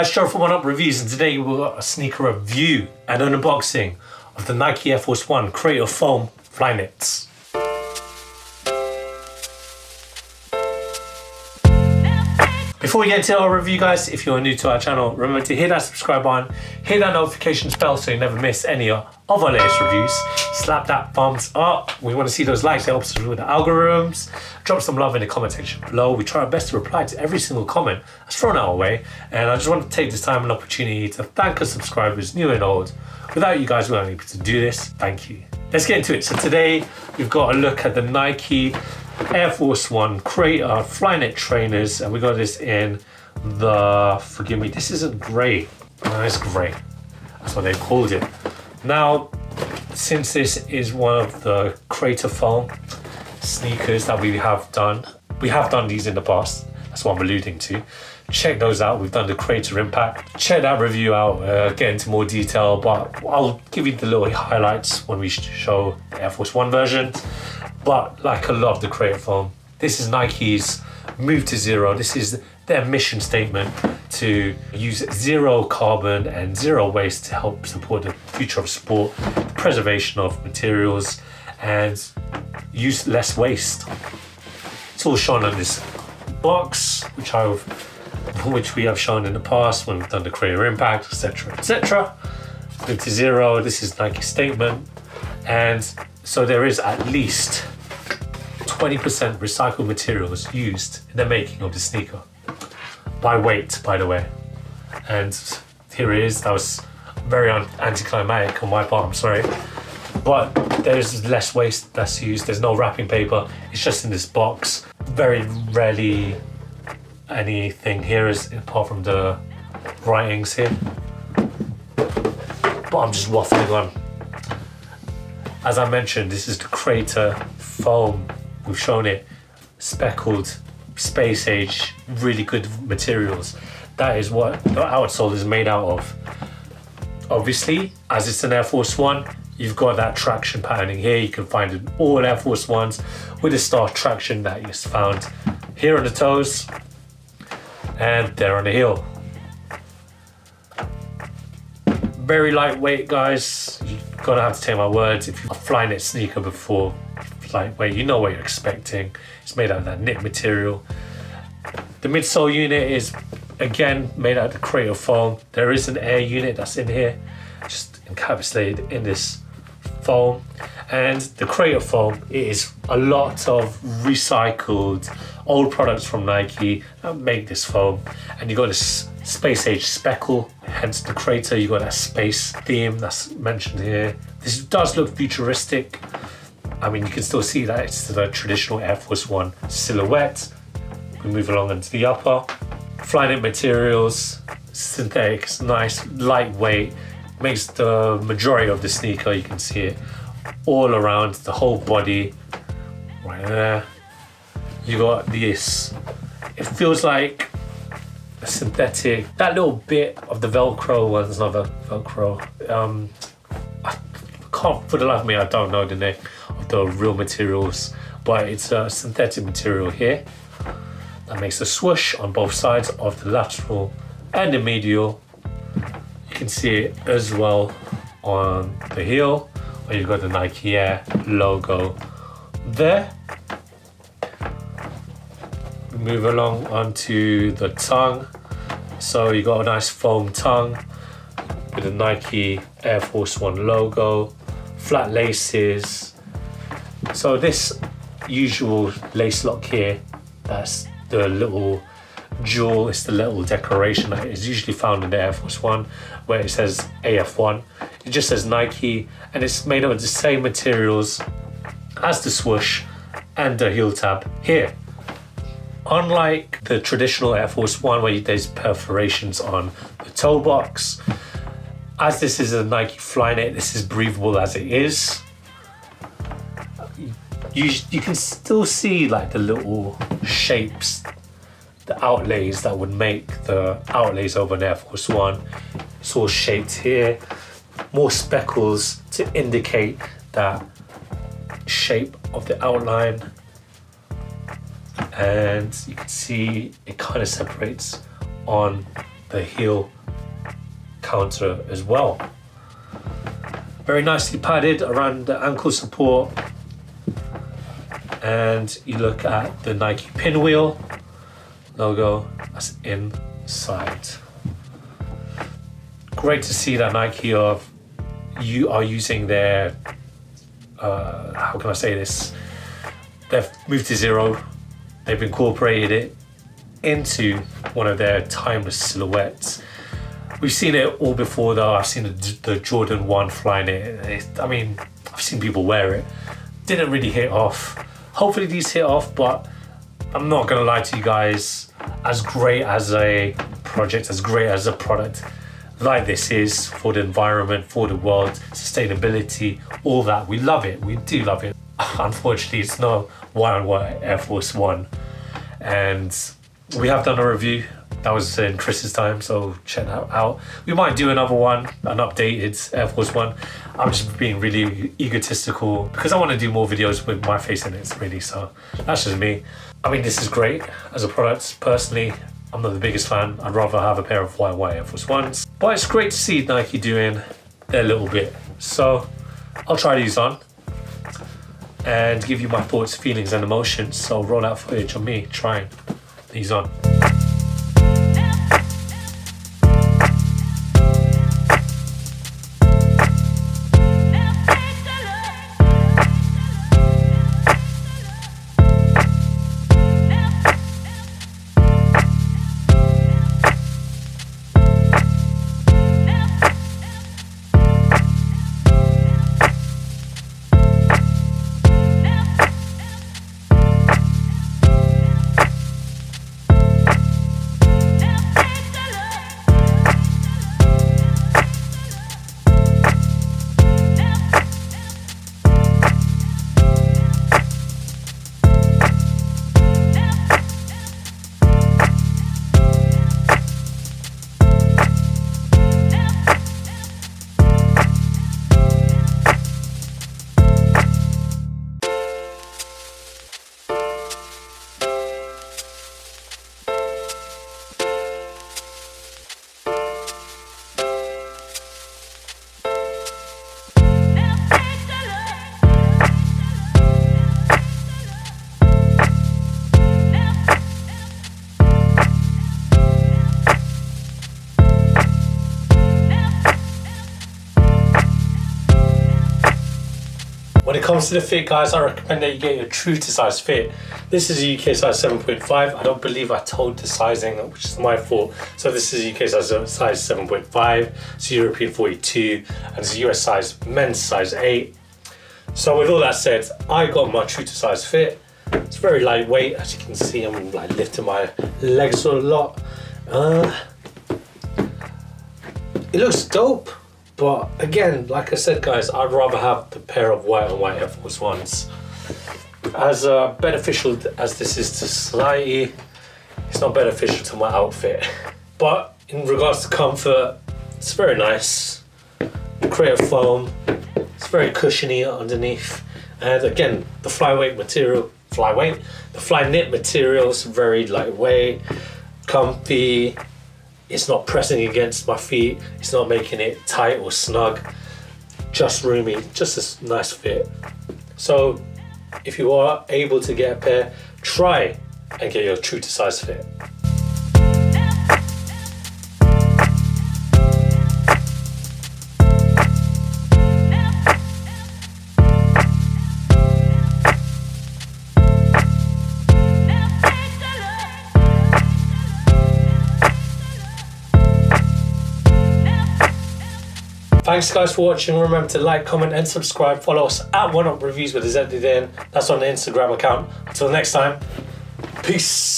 guys, Joe from One Up Reviews, and today we've got a sneaker review and an unboxing of the Nike Air Force One Crater Foam Flyknits. Before we get to our review, guys, if you're new to our channel, remember to hit that subscribe button, hit that notifications bell so you never miss any of our latest reviews. Slap that thumbs up. We want to see those likes. It helps us with the algorithms. Drop some love in the comment section below. We try our best to reply to every single comment that's thrown our way. And I just want to take this time and opportunity to thank our subscribers, new and old. Without you guys, we weren't able to do this. Thank you. Let's get into it. So today, we've got a look at the Nike Air Force One Crater Flyknit trainers, and we got this in the, forgive me, this isn't grey. No, it's grey. That's what they called it. Now, since this is one of the Crater Foam sneakers that we have done, we have done these in the past. That's what I'm alluding to. Check those out. We've done the Crater Impact. Check that review out, uh, get into more detail, but I'll give you the little highlights when we show the Air Force One version. But like a lot of the creative form. this is Nike's move to zero. This is their mission statement to use zero carbon and zero waste to help support the future of sport, preservation of materials, and use less waste. It's all shown on this box, which I've which we have shown in the past when we've done the Crater Impact, etc. etc. Move to zero, this is Nike's statement. And so there is at least 20% recycled materials used in the making of the sneaker. By weight, by the way. And here it is. That was very anticlimactic on my part, I'm sorry. But there's less waste that's used. There's no wrapping paper. It's just in this box. Very rarely anything here is apart from the writings here. But I'm just waffling on. As I mentioned, this is the crater Foam We've shown it speckled, space age, really good materials. That is what the outsole is made out of. Obviously, as it's an Air Force One, you've got that traction patterning here. You can find it all Air Force Ones with the star traction that is found here on the toes and there on the heel. Very lightweight, guys. Gonna have to take my words. If you've Flyknit sneaker before, lightweight. You know what you're expecting. It's made out of that knit material. The midsole unit is again made out of the Crater foam. There is an air unit that's in here, just encapsulated in this foam. And the Crater foam is a lot of recycled old products from Nike that make this foam. And you've got this space age speckle, hence the crater. You've got that space theme that's mentioned here. This does look futuristic. I mean, you can still see that it's the traditional Air Force One silhouette. We move along into the upper. Flyknit materials, synthetic, it's nice, lightweight, makes the majority of the sneaker, you can see it all around the whole body, right there. You got this, it feels like synthetic, that little bit of the Velcro, there's not Velcro, um, I can't, for the life of me, I don't know the name of the real materials, but it's a synthetic material here that makes a swoosh on both sides of the lateral and the medial. You can see it as well on the heel, where you've got the Nike Air logo there. Move along onto the tongue. So you got a nice foam tongue with a Nike Air Force One logo, flat laces, so this usual lace lock here, that's the little jewel, it's the little decoration that is usually found in the Air Force One where it says AF1. It just says Nike and it's made of the same materials as the swoosh and the heel tab here. Unlike the traditional Air Force One where there's perforations on the toe box, as this is a Nike Flyknit, this is breathable as it is you you can still see like the little shapes, the outlays that would make the outlays over an Air Force One. It's all shaped here, more speckles to indicate that shape of the outline. And you can see it kind of separates on the heel counter as well. Very nicely padded around the ankle support. And you look at the Nike pinwheel logo that's inside. Great to see that Nike of you are using their uh, how can I say this? They've moved to zero. They've incorporated it into one of their timeless silhouettes. We've seen it all before though. I've seen the, Jordan 1 Flyknit. it. I mean, I've seen people wear it. Didn't really hit off. Hopefully these hit off, but I'm not gonna lie to you guys. As great as a project, as great as a product like this is for the environment, for the world, sustainability, all that. We love it. We do love it. Unfortunately, it's not white on white Air Force One. And we have done a review. That was in Chris's time, so check that out. We might do another one, an updated Air Force One. I'm just being really egotistical because I want to do more videos with my face in it, really. So that's just me. I mean, this is great as a product. Personally, I'm not the biggest fan. I'd rather have a pair of white Air Force Ones. But it's great to see Nike doing their little bit. So I'll try these on and give you my thoughts, feelings, and emotions. So roll out footage of me trying these on. Comes to the fit, guys, I recommend that you get your true to size fit. This is a UK size 7.5. I don't believe I told the sizing, which is my fault. So this is a UK size, size 7.5, it's European 42, and it's a US size, men's size 8. So with all that said, I got my true to size fit. It's very lightweight, as you can see, I'm like lifting my legs a lot. Uh, it looks dope. But again, like I said, guys, I'd rather have the pair of white and white Air Force Ones. As uh, beneficial as this is to society, it's not beneficial to my outfit. But in regards to comfort, it's very nice. Crater foam, it's very cushiony underneath. And again, the flyweight material, flyweight, the Flyknit material is very lightweight, comfy, it's not pressing against my feet. It's not making it tight or snug. Just roomy, just a nice fit. So if you are able to get a pair, try and get your true to size fit. Thanks guys for watching. Remember to like, comment and subscribe. Follow us at One Up Reviews with a Z That's on the Instagram account. Until next time, peace.